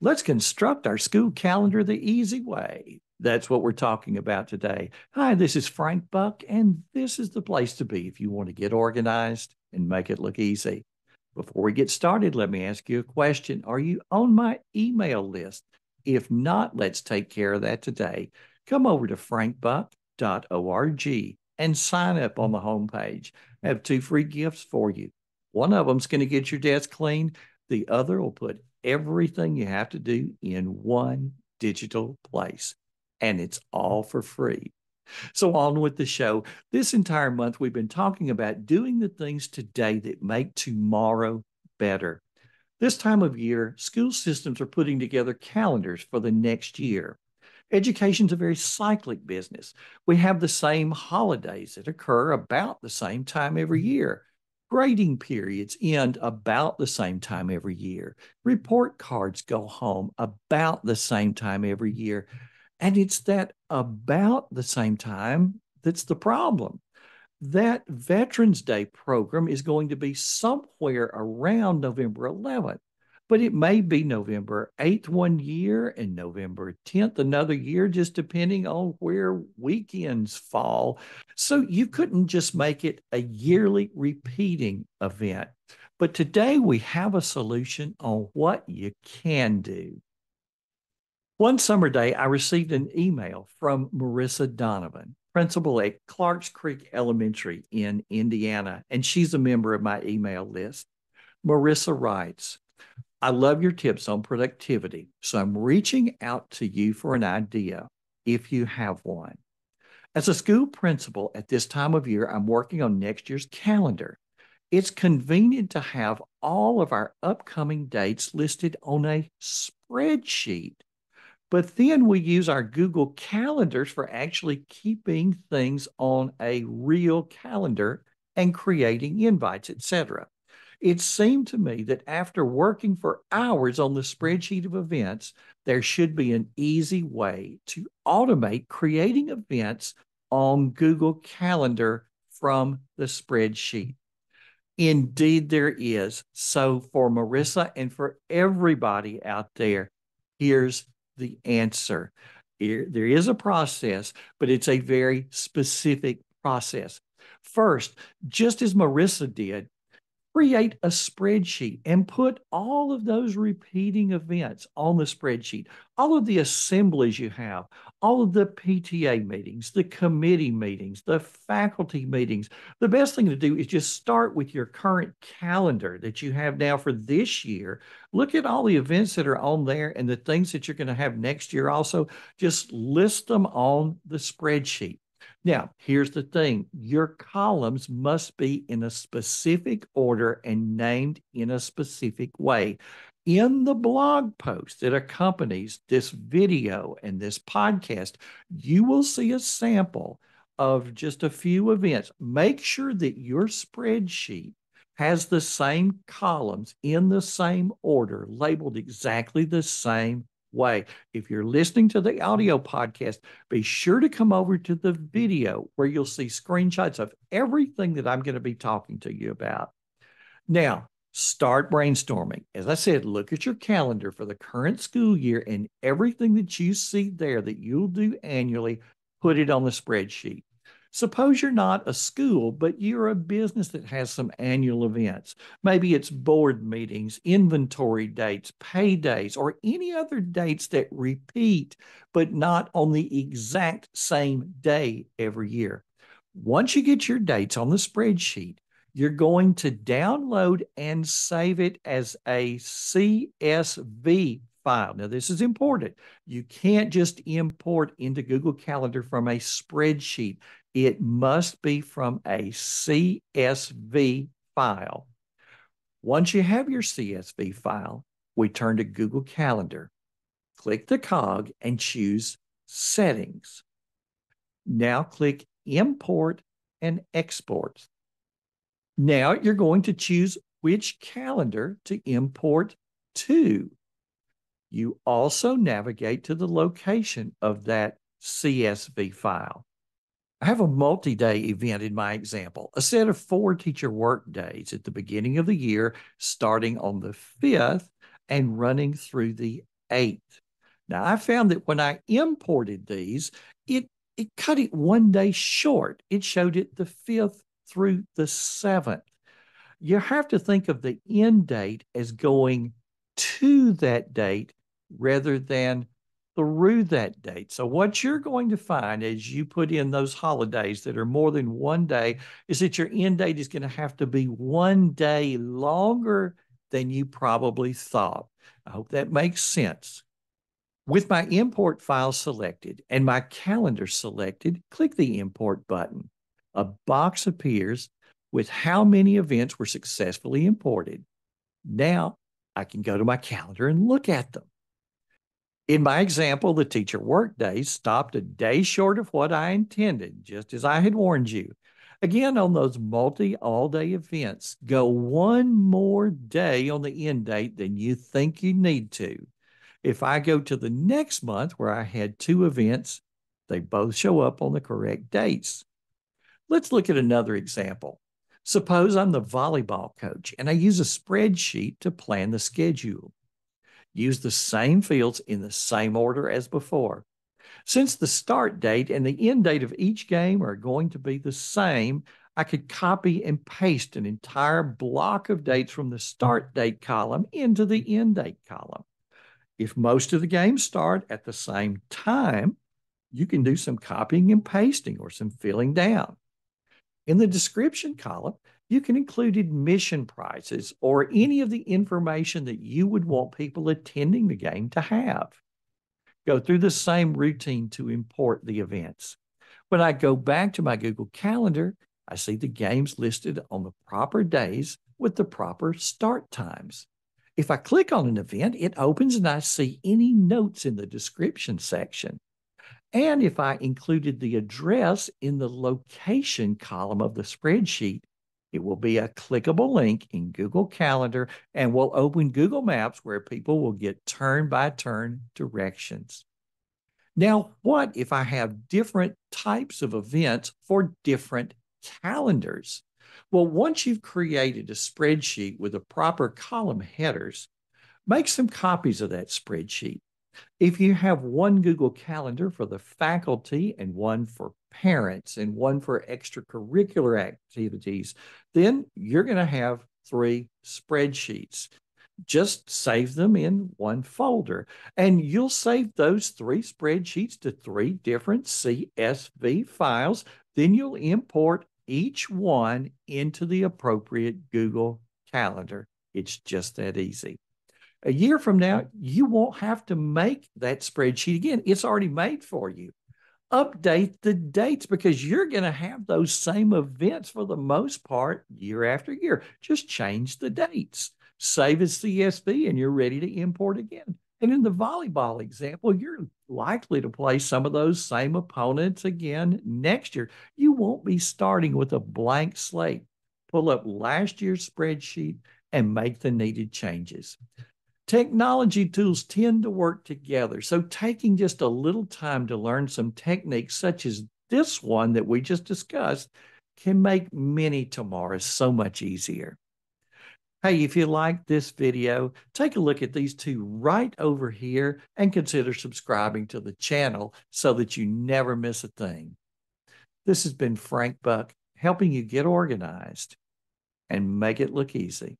Let's construct our school calendar the easy way. That's what we're talking about today. Hi, this is Frank Buck, and this is the place to be if you want to get organized and make it look easy. Before we get started, let me ask you a question. Are you on my email list? If not, let's take care of that today. Come over to frankbuck.org and sign up on the homepage. I have two free gifts for you. One of them's going to get your desk clean. The other will put everything you have to do in one digital place, and it's all for free. So, on with the show. This entire month, we've been talking about doing the things today that make tomorrow better. This time of year, school systems are putting together calendars for the next year. Education's a very cyclic business. We have the same holidays that occur about the same time every year. Grading periods end about the same time every year. Report cards go home about the same time every year. And it's that about the same time that's the problem. That Veterans Day program is going to be somewhere around November 11th but it may be November 8th one year and November 10th another year, just depending on where weekends fall. So you couldn't just make it a yearly repeating event. But today we have a solution on what you can do. One summer day, I received an email from Marissa Donovan, principal at Clarks Creek Elementary in Indiana, and she's a member of my email list. Marissa writes, I love your tips on productivity. So I'm reaching out to you for an idea if you have one. As a school principal at this time of year, I'm working on next year's calendar. It's convenient to have all of our upcoming dates listed on a spreadsheet. But then we use our Google calendars for actually keeping things on a real calendar and creating invites, etc. It seemed to me that after working for hours on the spreadsheet of events, there should be an easy way to automate creating events on Google Calendar from the spreadsheet. Indeed, there is. So, for Marissa and for everybody out there, here's the answer. There is a process, but it's a very specific process. First, just as Marissa did, create a spreadsheet and put all of those repeating events on the spreadsheet, all of the assemblies you have, all of the PTA meetings, the committee meetings, the faculty meetings. The best thing to do is just start with your current calendar that you have now for this year. Look at all the events that are on there and the things that you're going to have next year also. Just list them on the spreadsheet. Now, here's the thing your columns must be in a specific order and named in a specific way. In the blog post that accompanies this video and this podcast, you will see a sample of just a few events. Make sure that your spreadsheet has the same columns in the same order, labeled exactly the same way. If you're listening to the audio podcast, be sure to come over to the video where you'll see screenshots of everything that I'm going to be talking to you about. Now, start brainstorming. As I said, look at your calendar for the current school year and everything that you see there that you'll do annually, put it on the spreadsheet. Suppose you're not a school, but you're a business that has some annual events. Maybe it's board meetings, inventory dates, pay days, or any other dates that repeat, but not on the exact same day every year. Once you get your dates on the spreadsheet, you're going to download and save it as a CSV file. Now, this is important. You can't just import into Google Calendar from a spreadsheet it must be from a CSV file. Once you have your CSV file, we turn to Google Calendar. Click the cog and choose Settings. Now click Import and Export. Now you're going to choose which calendar to import to. You also navigate to the location of that CSV file. I have a multi day event in my example, a set of four teacher work days at the beginning of the year, starting on the 5th and running through the 8th. Now, I found that when I imported these, it, it cut it one day short. It showed it the 5th through the 7th. You have to think of the end date as going to that date rather than through that date. So, what you're going to find as you put in those holidays that are more than one day is that your end date is going to have to be one day longer than you probably thought. I hope that makes sense. With my import file selected and my calendar selected, click the import button. A box appears with how many events were successfully imported. Now I can go to my calendar and look at them. In my example, the teacher workday stopped a day short of what I intended, just as I had warned you. Again, on those multi all day events, go one more day on the end date than you think you need to. If I go to the next month where I had two events, they both show up on the correct dates. Let's look at another example. Suppose I'm the volleyball coach and I use a spreadsheet to plan the schedule. Use the same fields in the same order as before. Since the start date and the end date of each game are going to be the same, I could copy and paste an entire block of dates from the start date column into the end date column. If most of the games start at the same time, you can do some copying and pasting or some filling down. In the description column, you can include admission prices or any of the information that you would want people attending the game to have. Go through the same routine to import the events. When I go back to my Google Calendar, I see the games listed on the proper days with the proper start times. If I click on an event, it opens and I see any notes in the description section. And if I included the address in the location column of the spreadsheet, it will be a clickable link in Google Calendar and will open Google Maps where people will get turn by turn directions. Now, what if I have different types of events for different calendars? Well, once you've created a spreadsheet with the proper column headers, make some copies of that spreadsheet. If you have one Google Calendar for the faculty and one for parents and one for extracurricular activities, then you're going to have three spreadsheets. Just save them in one folder, and you'll save those three spreadsheets to three different CSV files. Then you'll import each one into the appropriate Google Calendar. It's just that easy. A year from now, you won't have to make that spreadsheet again. It's already made for you update the dates because you're going to have those same events for the most part year after year. Just change the dates, save as CSV, and you're ready to import again. And in the volleyball example, you're likely to play some of those same opponents again next year. You won't be starting with a blank slate. Pull up last year's spreadsheet and make the needed changes. Technology tools tend to work together. So, taking just a little time to learn some techniques, such as this one that we just discussed, can make many tomorrows so much easier. Hey, if you like this video, take a look at these two right over here and consider subscribing to the channel so that you never miss a thing. This has been Frank Buck helping you get organized and make it look easy.